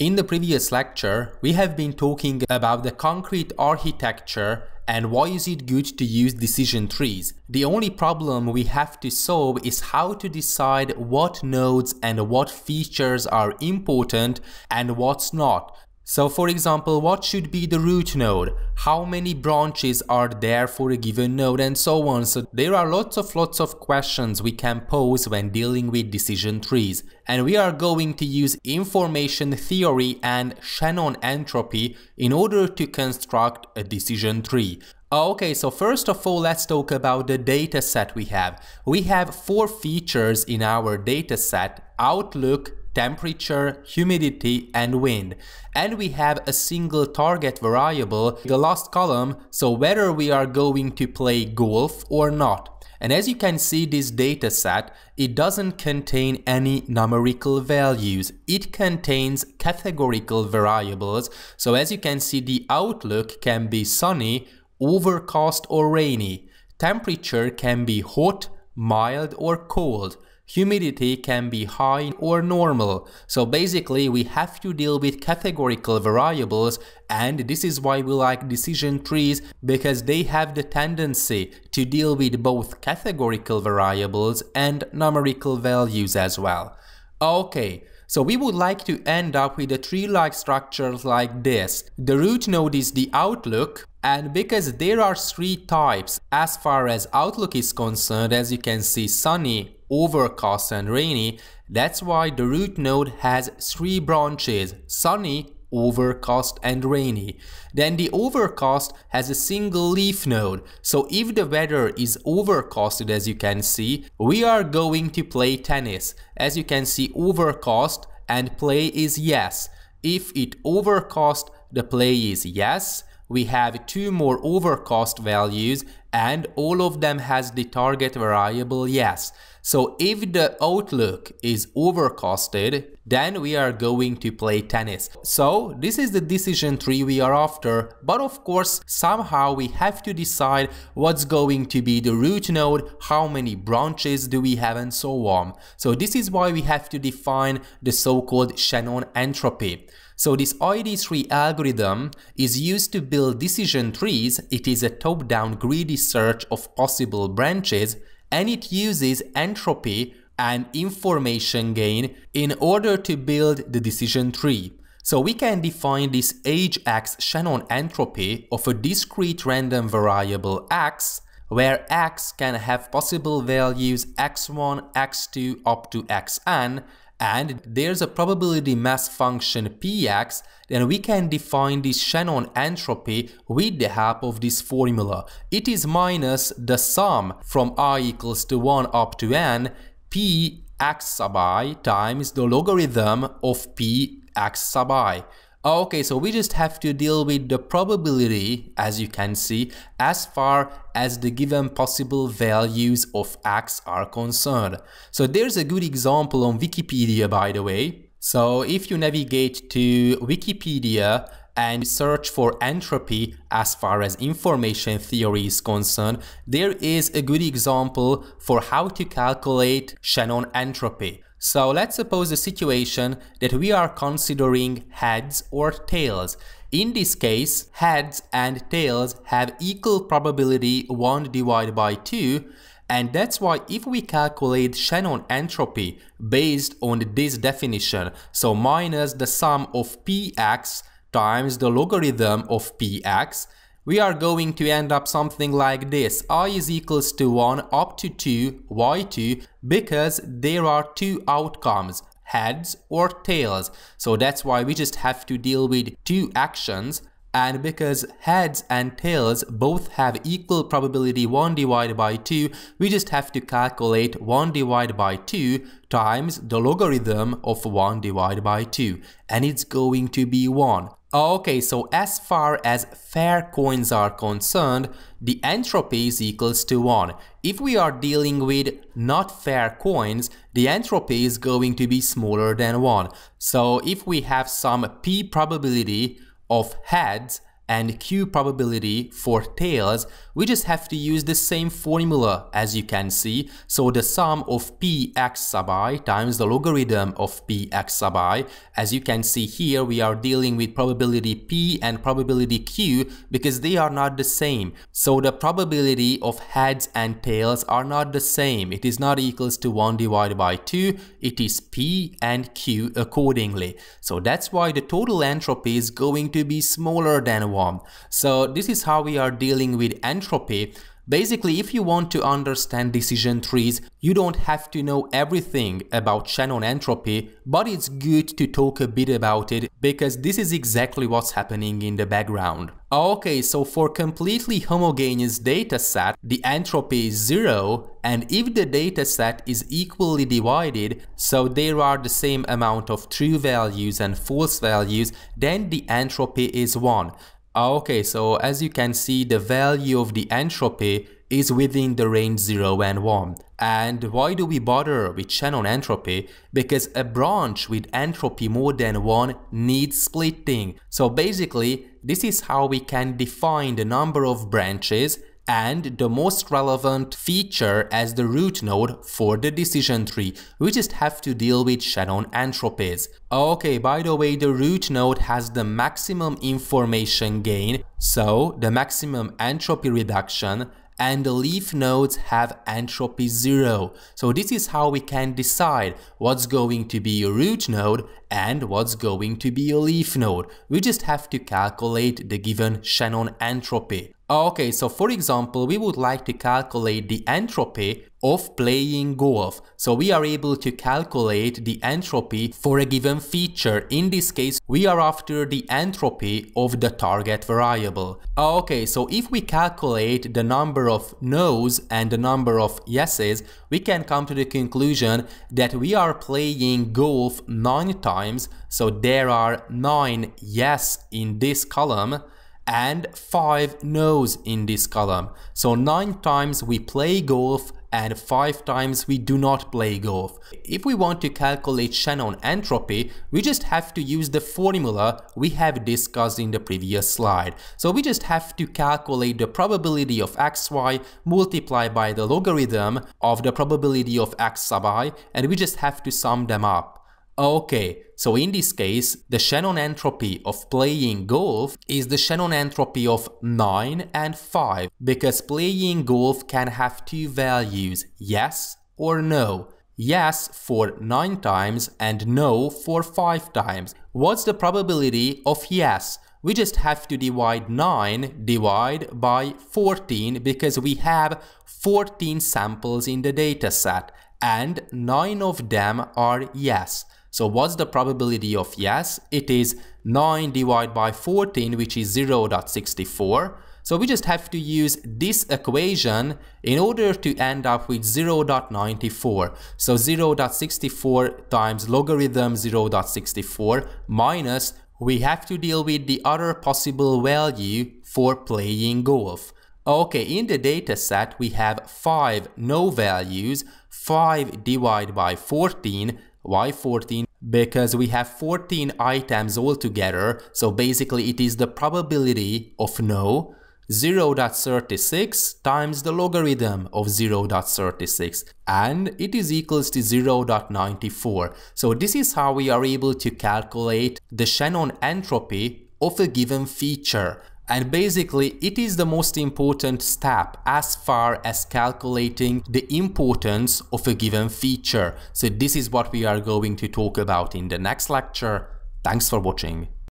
In the previous lecture, we have been talking about the concrete architecture and why is it good to use decision trees. The only problem we have to solve is how to decide what nodes and what features are important and what's not. So for example, what should be the root node? How many branches are there for a given node and so on. So there are lots of lots of questions we can pose when dealing with decision trees. And we are going to use information theory and Shannon entropy in order to construct a decision tree. Oh, okay, so first of all, let's talk about the data set we have. We have four features in our data set, outlook, temperature, humidity, and wind. And we have a single target variable, the last column, so whether we are going to play golf or not. And as you can see this data set, it doesn't contain any numerical values. It contains categorical variables. So as you can see, the outlook can be sunny, overcast or rainy. Temperature can be hot, mild or cold humidity can be high or normal. So basically we have to deal with categorical variables and this is why we like decision trees because they have the tendency to deal with both categorical variables and numerical values as well. Okay, so we would like to end up with a tree-like structure like this. The root node is the outlook, and because there are three types as far as outlook is concerned, as you can see sunny, overcast and rainy, that's why the root node has three branches, sunny, overcast and rainy. Then the overcast has a single leaf node, so if the weather is overcasted as you can see, we are going to play tennis. As you can see overcast and play is yes. If it overcast, the play is yes. We have two more overcost values and all of them has the target variable yes. So if the outlook is overcosted, then we are going to play tennis. So this is the decision tree we are after, but of course somehow we have to decide what's going to be the root node, how many branches do we have and so on. So this is why we have to define the so-called Shannon entropy. So this ID3 algorithm is used to build decision trees. It is a top-down greedy search of possible branches and it uses entropy and information gain in order to build the decision tree. So we can define this Ajax Shannon entropy of a discrete random variable x where x can have possible values x1, x2 up to xn and there's a probability mass function px, then we can define this Shannon entropy with the help of this formula. It is minus the sum from i equals to 1 up to n p x sub i times the logarithm of p x sub i. Okay, so we just have to deal with the probability, as you can see, as far as the given possible values of x are concerned. So there's a good example on Wikipedia, by the way. So if you navigate to Wikipedia and search for entropy as far as information theory is concerned, there is a good example for how to calculate Shannon entropy. So let's suppose a situation that we are considering heads or tails. In this case, heads and tails have equal probability 1 divided by 2 and that's why if we calculate Shannon entropy based on this definition, so minus the sum of px times the logarithm of px, we are going to end up something like this. i is equals to 1 up to 2 y2 because there are two outcomes heads or tails. So that's why we just have to deal with two actions and because heads and tails both have equal probability 1 divided by 2, we just have to calculate 1 divided by 2 times the logarithm of 1 divided by 2 and it's going to be 1. Okay, so as far as fair coins are concerned, the entropy is equals to 1. If we are dealing with not fair coins, the entropy is going to be smaller than 1. So if we have some p probability of heads and Q probability for tails, we just have to use the same formula as you can see. So the sum of px sub i times the logarithm of px sub i. As you can see here, we are dealing with probability p and probability q because they are not the same. So the probability of heads and tails are not the same. It is not equals to 1 divided by 2. It is p and q accordingly. So that's why the total entropy is going to be smaller than 1 one. So this is how we are dealing with entropy. Basically, if you want to understand decision trees, you don't have to know everything about Shannon entropy, but it's good to talk a bit about it because this is exactly what's happening in the background. Okay, so for completely homogeneous dataset, the entropy is zero, and if the dataset is equally divided, so there are the same amount of true values and false values, then the entropy is 1. Ah, okay, so as you can see, the value of the entropy is within the range 0 and 1. And why do we bother with Shannon entropy? Because a branch with entropy more than 1 needs splitting. So basically, this is how we can define the number of branches and the most relevant feature as the root node for the decision tree. We just have to deal with Shannon entropies. Okay, by the way, the root node has the maximum information gain, so the maximum entropy reduction, and the leaf nodes have entropy zero. So this is how we can decide what's going to be a root node and what's going to be a leaf node. We just have to calculate the given Shannon entropy. Oh, okay, so for example, we would like to calculate the entropy of playing golf. So we are able to calculate the entropy for a given feature. In this case, we are after the entropy of the target variable. Oh, okay, so if we calculate the number of no's and the number of yeses, we can come to the conclusion that we are playing golf 9 times. So there are 9 yes in this column and 5 no's in this column. So 9 times we play golf and 5 times we do not play golf. If we want to calculate Shannon entropy, we just have to use the formula we have discussed in the previous slide. So we just have to calculate the probability of xy multiplied by the logarithm of the probability of x sub i and we just have to sum them up. Okay, so in this case, the Shannon entropy of playing golf is the Shannon entropy of 9 and 5, because playing golf can have two values, yes or no. Yes for 9 times and no for 5 times. What's the probability of yes? We just have to divide 9 divide by 14 because we have 14 samples in the dataset and 9 of them are yes. So what's the probability of yes? It is 9 divided by 14 which is 0 0.64. So we just have to use this equation in order to end up with 0 0.94. So 0 0.64 times logarithm 0 0.64 minus we have to deal with the other possible value for playing golf. Okay, in the data set we have 5 no values, 5 divided by 14 why 14? Because we have 14 items altogether, so basically it is the probability of no 0.36 times the logarithm of 0.36 and it is equals to 0.94. So this is how we are able to calculate the Shannon entropy of a given feature and basically it is the most important step as far as calculating the importance of a given feature. So this is what we are going to talk about in the next lecture. Thanks for watching.